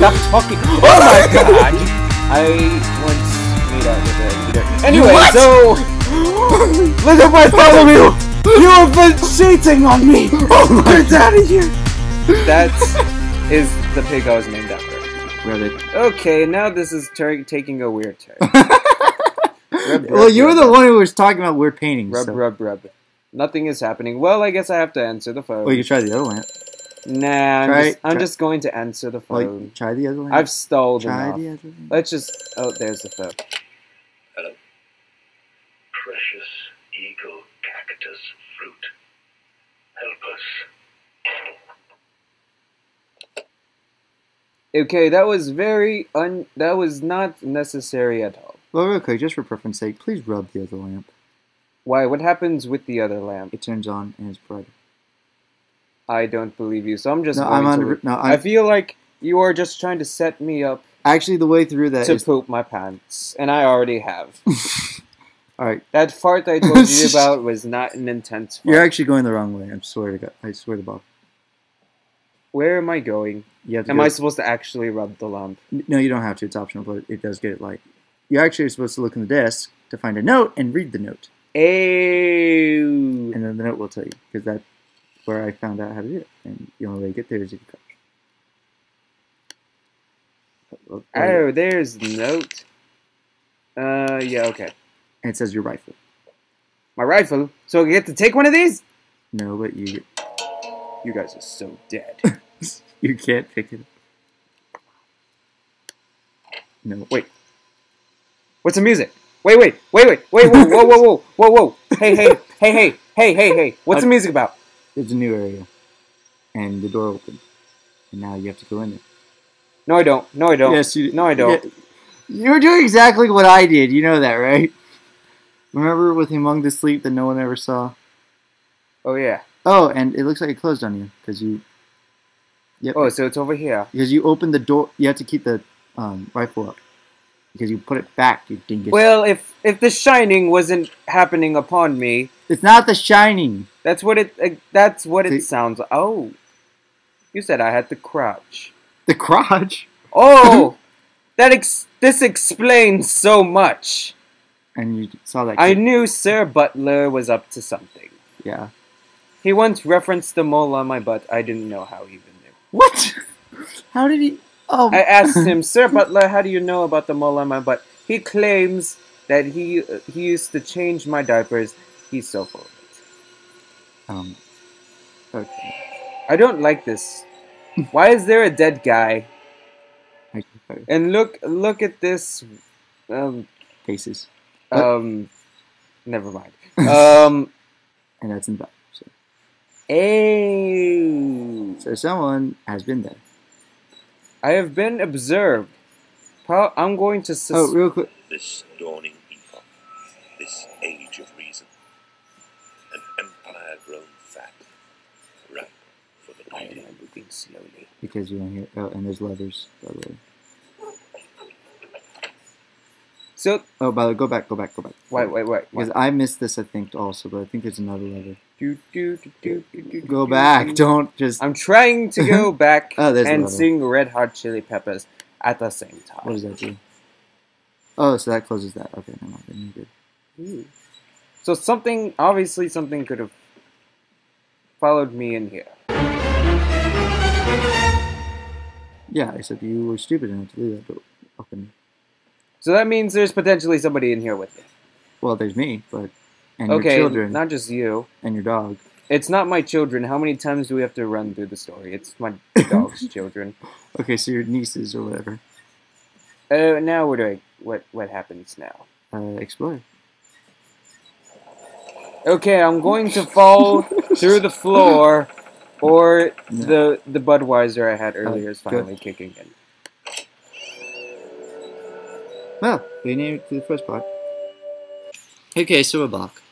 stop talking. Oh my god! I once made out with a leader. Anyway, what? so look at my Bartholomew! You have been cheating on me! Oh my Get out of here! That is the pig I was named after. Rabbit. Okay, now this is taking a weird turn. Rub, Well, rub, you were the rub. one who was talking about weird paintings. Rub, so. rub, rub. Nothing is happening. Well, I guess I have to answer the phone. Well, you can try the other lamp. Nah, I'm, Try- just, I'm try- just going to answer the Well, phone. try the other lamp. I've stalled Try enough. the other lamp. Let's just. Oh, there's the phone. Hello. Precious eagle cactus fruit. Help us. Okay, that was very un. That was not necessary at all. Well, real quick, just for preference sake, please rub the other lamp. Why? What happens with the other lamp? It turns on and it's brighter. I don't believe you. So I'm just. No, I'm to. on. No, I I'm, feel like you are just trying to set me up actually the way through that to is. poop my pants, and I already have. All right, That fart I told you about was not an intense fart. you're actually going the wrong way. I swear to God. I swear to Bob. Where am I going? To Am go- I supposed to actually rub the lamp? No, you don't have to. It's optional, but it does get it light. You actually are supposed to look in the desk to find a note and read the note, Ew. and then the note will tell you because that's where I found out how to do it. And the only way to get there is if you crouch. Oh, there's the note. Uh, yeah, okay. And it says your rifle. My rifle. So I get to take one of these? No, but you You guys are so dead. you can't pick it. up. No, Wait. What's the music? Wait, wait, wait, wait, wait, whoa, whoa, whoa, whoa, whoa, whoa. Hey, hey, hey, hey, hey, hey, hey. What's the music about? There's a new area, and the door opened, and now you have to go in there. No, I don't. No, I don't. Yes, you. No, I don't. Yeah, You're doing exactly what I did. You know that, right? Remember with Among the Sleep that no one ever saw? Oh, yeah. Oh, and it looks like it closed on you because you. Yep. Oh, so it's over here. Because you opened the door. You have to keep the um, rifle up because you put it back. You dingus. Well, if if the shining wasn't happening upon me, it's not the shining. That's what it. Uh, that's what it sounds. like. Oh, you said I had the crouch. The crotch. Oh, that ex- this explains so much. And you saw that. I knew Sir Butler was up to something. Yeah. He once referenced the mole on my butt. I didn't know how he even knew. What? How did he? Oh. I asked him, Sir Butler, how do you know about the mole on my butt? He claims that he uh, he used to change my diapers. He's so full. Um. Okay. I don't like this. Why is there a dead guy? I- I- And look look at this. Um Faces. What? um. Never mind. Um. And that's in the back. So, Ew. so someone has been there. I have been observed. Pro- I'm going to. Sus- Oh, real quick. This dawning epoch, this age of reason, an empire grown fat, ripe for the Why am leading. I moving slowly? Because you don't hear. Oh, and there's levers, by the way. So Oh, by the way, go back, go back, go back. wait, wait, wait. Because I missed this, I think, also, but I think there's another lever. Do, do, do, do, do, Go back, do. don't just. I'm trying to go back Oh, there's and sing Red Hot Chili Peppers at the same time. What does that do? Oh, so that closes that. Okay, never mind. Then you're good. Ooh. So something, obviously, something could have followed me in here. Yeah, except you were stupid enough to leave that door open. So that means there's potentially somebody in here with me. Well, there's me, but. And okay, your children, not just you. and your dog. It's not my children. How many times do we have to run through the story? It's my dog's children. Okay, so your nieces or whatever. Uh, now what do I? What what happens now? Uh, explore. Okay, I'm going to fall through the floor, or No. the the Budweiser I had oh, earlier is good. finally kicking in. Well, we named it to the first part. Okay, so we're back.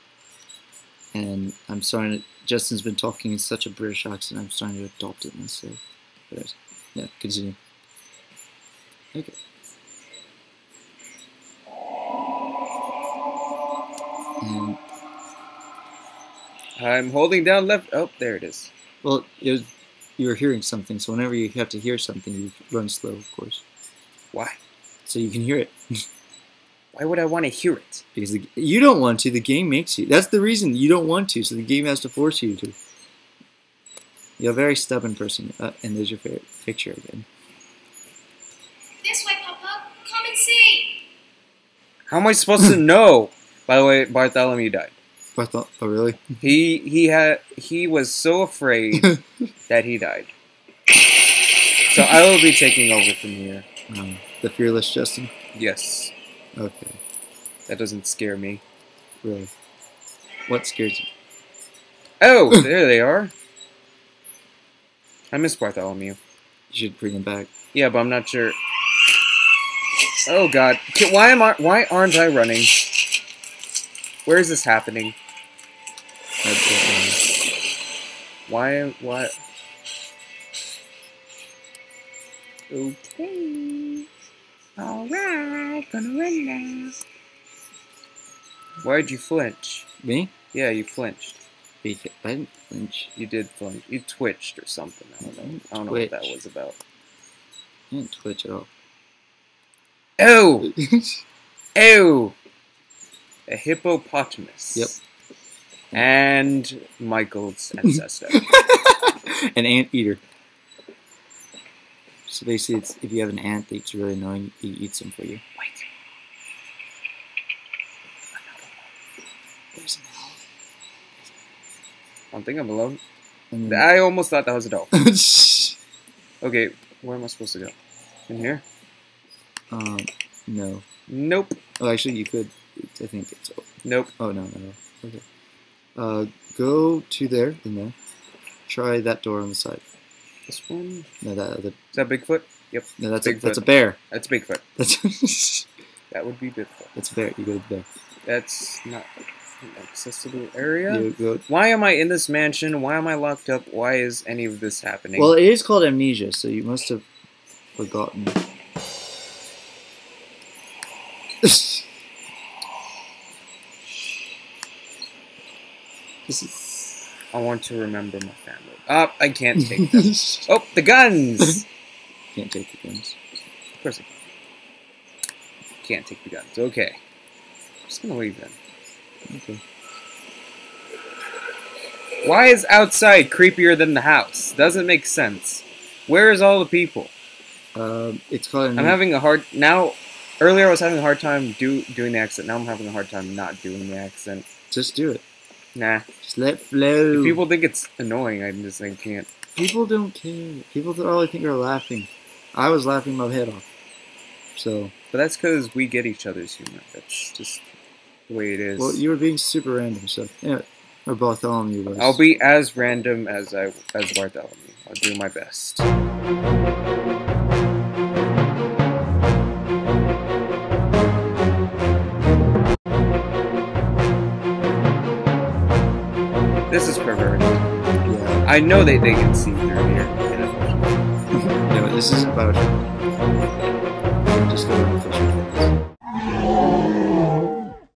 And I'm to. Justin's been talking in such a British accent, I'm starting to adopt it myself. But, yeah, continue. Okay. And, I'm holding down left. Oh, there it is. Well, it was you're hearing something. So whenever you have to hear something, you run slow, of course, Why? so you can hear it. Why would I want to hear it? Because the, you don't want to, the game makes you. That's the reason you don't want to. So the game has to force you to. You're a very stubborn person. Uh, and there's your favorite picture again. This way, Papa. Come and see. How am I supposed to know? By the way, Bartholomew died. I thought, oh really? He he had he was so afraid that he died. So I will be taking over from here. Um, the fearless Justin. Yes, Okay, that doesn't scare me. really. What scares you? Oh, there they are. I miss Bartholomew. You should bring him back. Yeah, but I'm not sure. Oh God, why am I? Why aren't I running? Where is this happening? Why? Why? Okay. All right, gonna run now. Why'd you flinch? Me? Yeah, you flinched. Because I didn't flinch. You did flinch. You twitched or something. I don't know. I don't know what that was about. I didn't twitch at all. Oh, oh, a hippopotamus. Yep. And Michael's ancestor. An ant eater. So basically, it's, if you have an ant that's really annoying, he eats them for you. Wait. There's an owl. I don't think I'm alone. And then- I almost thought that was a dolphin. Okay, where am I supposed to go? In here? um, no. Nope. Oh, actually, you could. I think it's. Nope. Oh no, no, no. Okay. Uh, go to there in there. Try that door on the side. This one? No, that other. Is that Bigfoot? Yep. No, that's a, that's a bear. That's Bigfoot. That's That would be Bigfoot. that's a bear. You go to the bear. That's not an accessible area. You go. Why am I in this mansion? Why am I locked up? Why is any of this happening? Well, it is called amnesia, so you must have forgotten. this is. I want to remember my family. Up, I can't take them. oh, the guns! Can't take the guns. Of course I can. Can't take the guns. Okay. I'm just gonna leave them. Okay. Why is outside creepier than the house? Doesn't make sense. Where is all the people? Um, it's called. I'm having a hard now. Earlier, I was having a hard time do doing the accent. Now I'm having a hard time not doing the accent. Just do it. Nah. Just let flow. If people think it's annoying, I just I can't. People don't care. People that all I think you're laughing. I was laughing my head off. So, But that's because we get each other's humor. That's just the way it is. well, you were being super random. So, yeah, or Bartholomew was. I'll be as random as I as Bartholomew. I'll do my best. I know that they can see through here. no, this isn't about.